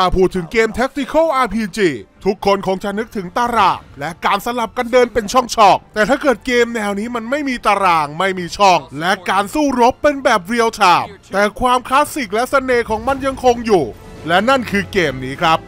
ถ้าพูดถึงเกม Tactical RPG ทุกคนคงจะนึกถึงตาราง และการสลับกันเดินเป็นช่องๆ แต่ถ้าเกิดเกมแนวนี้มันไม่มีตารางไม่มีช่อง และการสู้รบเป็นแบบเรียลไทม์แต่ความคลาสสิกและเสน่ห์ของมันยังคงอยู่ และนั่นคือเกมนี้ครับ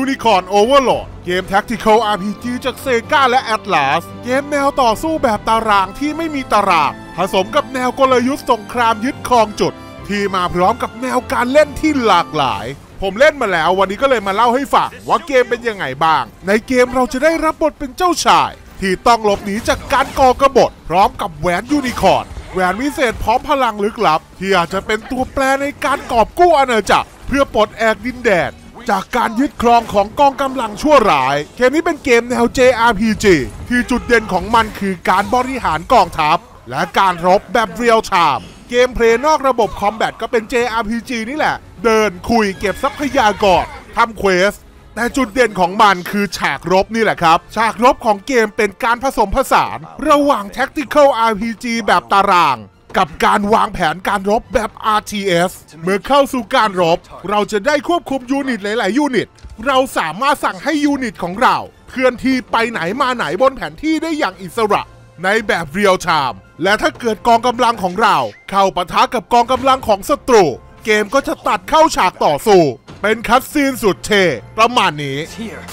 Unicorn Overlord เกม Tactical RPG จากเซกาและ Atlas เกมแนวต่อสู้แบบตารางที่ไม่มีตาราง ผสมกับแนวกลยุทธ์สงครามยึดครองจุด ที่มาพร้อมกับแนวการเล่นที่หลากหลาย ผมเล่นมาแล้ววันนี้ก็เลยมาเล่าให้ฟังว่าเกมเป็นยังไงบ้าง ในเกมเราจะได้รับบทเป็นเจ้าชาย ที่ต้องหลบหนีจากการก่อกบฏพร้อมกับแหวนยูนิคอร์นแหวนวิเศษพร้อมพลังลึกลับ ที่อาจจะเป็นตัวแปรในการกอบกู้อาณาจักรเพื่อปลดแอกดินแดนจากการยึดครองของกองกำลังชั่วร้าย เกมนี้เป็นเกมแนว JRPG ที่จุดเด่นของมันคือการบริหารกองทัพ และการรบแบบเรียลไทม์ gameplay นอกระบบ combat ก็เป็น JRPG นี่แหละ เดินคุยเก็บทรัพยากรทำ quest แต่จุดเด่นของมันคือฉากรบนี่แหละครับ ฉากรบของเกมเป็นการผสมผสาน ระหว่าง Tactical RPG แบบตาราง กับการวางแผนการรบแบบ RTS เมื่อเข้าสู่การรบ เราจะได้ควบคุม unit หลาย ๆ unit เราสามารถสั่งให้ unit ของเรา เคลื่อนที่ไปไหนมาไหนบนแผนที่ได้อย่างอิสระ ในแบบเรียลไทม์และถ้าเกิดกองกำลังของเรา เข้าปะทะกับกองกำลังของศัตรู เกมก็จะตัดเข้าฉากต่อสู้ เป็น cutscene สุดเท่ประมาณนี้ Here.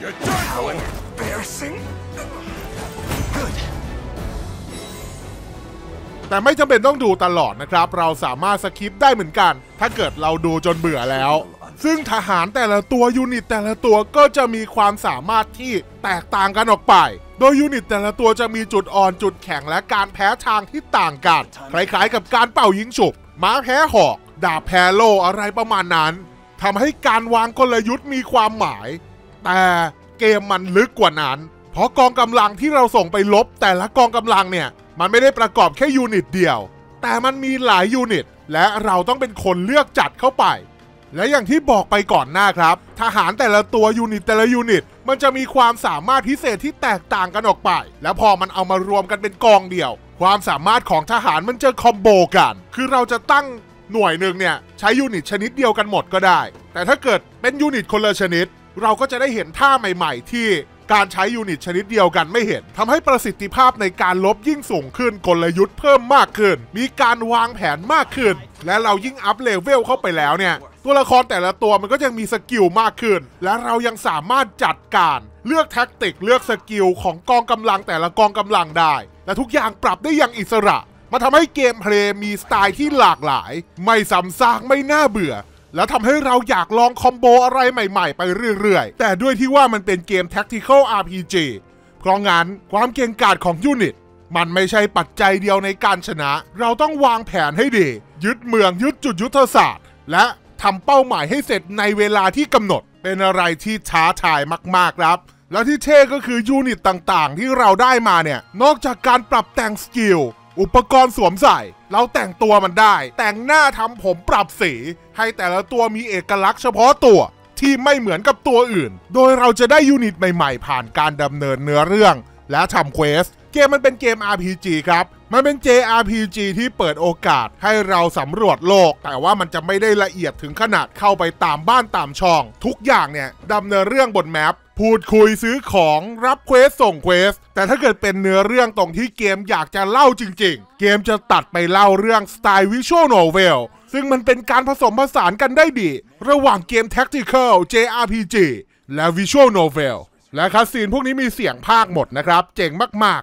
You're done How for! embarrassing. แต่ไม่จำเป็นต้องดูตลอดนะครับ เราสามารถสคิปได้เหมือนกัน ถ้าเกิดเราดูจนเบื่อแล้ว ซึ่งทหารแต่ละตัวยูนิตแต่ละตัวก็จะมีความสามารถที่แตกต่างกันออกไป โดยยูนิตแต่ละตัวจะมีจุดอ่อนจุดแข็งและการแพ้ทางที่ต่างกัน คล้ายๆ กับการเป่ายิงฉุบม้าแพ้หอกดาบแพ้โลอะไรประมาณนั้นทำให้การวางกลยุทธ์มีความหมาย แต่เกมมันลึกกว่านั้น เพราะกองกำลังที่เราส่งไปรบแต่ละกองกำลังเนี่ย มันไม่ได้ประกอบแค่ unit เดียว แต่มันมีหลาย unit และเราต้องเป็นคนเลือกจัดเข้าไป และอย่างที่บอกไปก่อนหน้าครับ ทหารแต่ละตัว unit แต่ละ unit มันจะมีความสามารถพิเศษที่แตกต่างกันออกไป แล้วพอมันเอามารวมกันเป็นกองเดียว ความสามารถของทหารมันจะ combo กัน คือเราจะตั้งหน่วยหนึ่งเนี่ยใช้ unit ชนิดเดียวกันหมดก็ได้ แต่ถ้าเกิดเป็น unit คนละชนิด เราก็จะได้เห็นท่าใหม่ ๆ ที่ การใช้ unit ชนิดเดียวกันไม่เห็นทำให้ประสิทธิภาพในการรบยิ่งสูงขึ้นกลยุทธ์เพิ่มมากขึ้น มีการวางแผนมากขึ้น และเรายิ่ง up level เข้าไปแล้วเนี่ย ตัวละครแต่ละตัวมันก็ยังมี skill มากขึ้น และเรายังสามารถจัดการเลือก tactic เลือก skill ของกองกำลังแต่ละกองกำลังได้ และทุกอย่างปรับได้อย่างอิสระมันทำให้ gameplay มีสไตล์ที่หลากหลาย ไม่ซ้ำซากไม่น่าเบื่อ แล้วทำให้เราอยากลอง combo อะไรใหม่ๆ ไปเรื่อยๆ แต่ด้วยที่ว่ามันเป็นเกม Tactical RPG เพราะงั้นความเก่งกาจของ unit มันไม่ใช่ปัจจัยเดียวในการชนะ เราต้องวางแผนให้ดี ยึดเมืองยึดจุดยุทธศาสตร์ และทำเป้าหมายให้เสร็จในเวลาที่กำหนด เป็นอะไรที่ท้าทายมากๆครับและที่เท่ก็คือ unit ต่างๆ ที่เราได้มาเนี่ย นอกจากการปรับแต่ง skill อุปกรณ์สวมใส่ เราแต่งตัวมันได้ แต่งหน้าทำผมปรับสี ให้แต่ละตัวมีเอกลักษณ์เฉพาะตัวที่ไม่เหมือนกับตัวอื่น โดยเราจะได้ unit ใหม่ๆ ผ่านการดำเนินเนื้อเรื่อง และทำ quest เกมมันเป็นเกม RPG ครับมันเป็น JRPG ที่เปิดโอกาสให้เราสำรวจโลก แต่ว่ามันจะไม่ได้ละเอียดถึงขนาดเข้าไปตามบ้านตามช่อง ทุกอย่างเนี่ยดำเนินเรื่องบน map พูดคุยซื้อของรับ quest ส่ง quest แต่ถ้าเกิดเป็นเนื้อเรื่องตรงที่เกมอยากจะเล่าจริง ๆ เกมจะตัดไปเล่าเรื่องสไตล์ visual novelซึ่งมันเป็นการผสมผสานกันได้ดี ระหว่างเกม Tactical JRPG และ Visual Novel และ cutscene พวกนี้มีเสียงพากย์หมดนะครับ เจ๋งมาก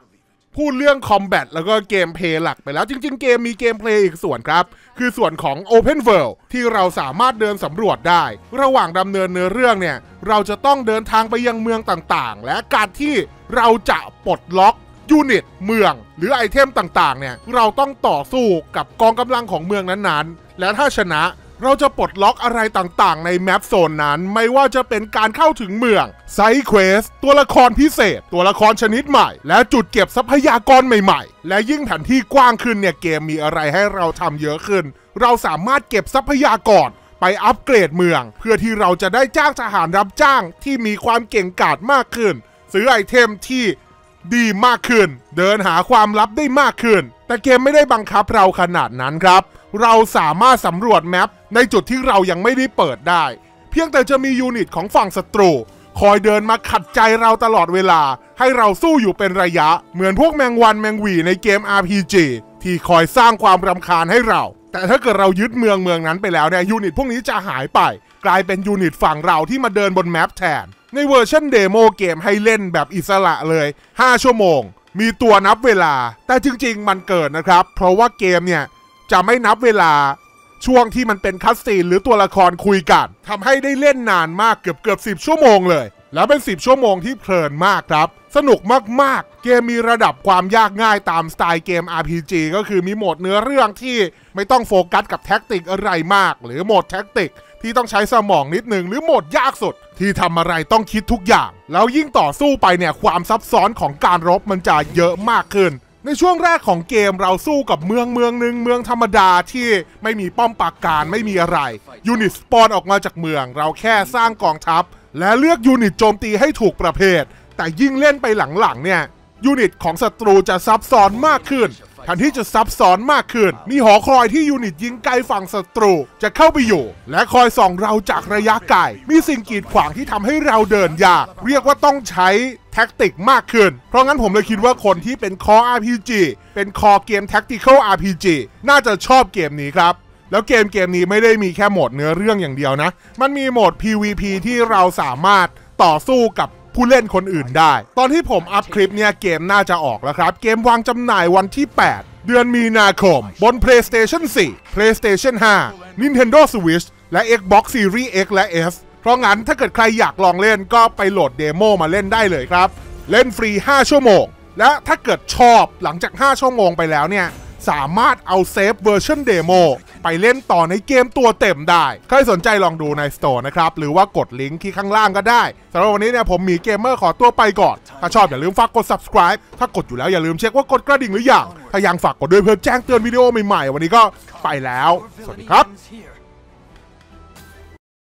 พูดเรื่อง combat แล้วก็ gameplay หลักไปแล้ว จริง ๆ เกมมี gameplay อีกส่วนครับ คือส่วนของ Open World ที่เราสามารถเดินสำรวจได้ ระหว่างดำเนินเนื้อเรื่องเนี่ย เราจะต้องเดินทางไปยังเมืองต่างๆ และการที่เราจะปลดล็อก unit เมือง หรือ item ต่างๆ เนี่ย เราต้องต่อสู้กับกองกำลังของเมืองนั้นๆ และถ้าชนะ เราจะปลดล็อกอะไรต่างๆ ใน map โซนนั้น ไม่ว่าจะเป็นการเข้าถึงเมือง side quest ตัวละครพิเศษ ตัวละครชนิดใหม่ และจุดเก็บทรัพยากรใหม่ๆ และยิ่งแผนที่กว้างขึ้นเนี่ยเกมมีอะไรให้เราทำเยอะขึ้น เราสามารถเก็บทรัพยากรไปอัปเกรดเมือง เพื่อที่เราจะได้จ้างทหารรับจ้างที่มีความเก่งกาจมากขึ้น ซื้อ item ที่ดีมากขึ้น เดินหาความลับได้มากขึ้น แต่เกมไม่ได้บังคับเราขนาดนั้นครับ เราสามารถสำรวจ map ในจุดที่เรายังไม่ได้เปิดได้ เพียงแต่จะมี unit ของฝั่งศัตรู คอยเดินมาขัดใจเราตลอดเวลา ให้เราสู้อยู่เป็นระยะ เหมือนพวกแมงวันแมงวีในเกม RPG ที่คอยสร้างความรำคาญให้เรา แต่ถ้าเกิดเรายึดเมืองเมืองนั้นไปแล้วเนี่ย unit พวกนี้จะหายไป กลายเป็น unit ฝั่งเราที่มาเดินบน map แทน ในเวอร์ชัน demo เกมให้เล่นแบบอิสระเลย 5 ชั่วโมง มีตัวนับเวลา แต่จริง ๆ มันเกินนะครับ เพราะว่าเกมเนี่ยจะไม่นับเวลา ช่วงที่มันเป็น cutscene หรือตัวละครคุยกันทำให้ได้เล่นนานมากเกือบเกือบ10ชั่วโมงเลย แล้วเป็น 10 ชั่วโมงที่เพลินมากครับ สนุกมากๆ เกมมีระดับความยากง่ายตามสไตล์เกม RPG ก็คือมีโหมดเนื้อเรื่องที่ไม่ต้องโฟกัสกับ tactic อะไรมาก หรือโหมด tactic ที่ต้องใช้สมองนิดหนึ่งหรือโหมดยากสุด ที่ทำอะไรต้องคิดทุกอย่าง แล้วยิ่งต่อสู้ไปเนี่ยความซับซ้อนของการรบมันจะเยอะมากขึ้น ในช่วงแรกของเกมเราสู้กับเมืองเมืองหนึ่งเมืองธรรมดาที่ไม่มีป้อมปราการไม่มีอะไร unit spawn ออกมาจากเมือง เราแค่สร้างกองทัพ และเลือก unit โจมตีให้ถูกประเภท แต่ยิ่งเล่นไปหลังๆเนี่ย unit ของศัตรูจะซับซ้อนมากขึ้นแทนที่จะซับซ้อนมากขึ้น มีหอคอยที่ยูนิตยิงไกลฝั่งศัตรูจะเข้าไปอยู่ และคอยส่องเราจากระยะไกล มีสิ่งกีดขวางที่ทำให้เราเดินยาก เรียกว่าต้องใช้ ท็กติกมากขึ้น เพราะงั้นผมเลยคิดว่าคนที่เป็นคอ RPG เป็นคอเกม Tactical RPG น่าจะชอบเกมนี้ครับแล้วเกมเกมนี้ไม่ได้มีแค่โหมดเนื้อเรื่องอย่างเดียวนะ มันมีโหมด PVP ที่เราสามารถต่อสู้กับผู้เล่นคนอื่นได้ ตอนที่ผมอัพคลิปเนี่ยเกมน่าจะออกแล้วครับ เกมวางจำหน่ายวันที่ 8 เดือนมีนาคม บน PlayStation 4 PlayStation 5 Nintendo Switch และ Xbox Series X และ S เพราะงั้นถ้าเกิดใครอยากลองเล่นก็ไปโหลด demo มาเล่นได้เลยครับ เล่นฟรี 5 ชั่วโมง และถ้าเกิดชอบหลังจาก 5 ชั่วโมงไปแล้วเนี่ย สามารถเอา save เวอร์ชัน demo ไปเล่นต่อในเกมตัวเต็มได้ ใครสนใจลองดูใน Store นะครับ หรือว่ากดลิงก์ที่ข้างล่างก็ได้สำหรับวันนี้เนี่ยผมหมีเกมเมอร์ขอตัวไปก่อน ถ้าชอบอย่าลืมฝากกด subscribe ถ้ากดอยู่แล้วอย่าลืมเช็คว่ากดกระดิ่งหรือยังถ้ายังฝากกดด้วยเพื่อแจ้งเตือนวิดีโอใหม่ๆ วันนี้ก็ไปแล้ว สวัสดีครับ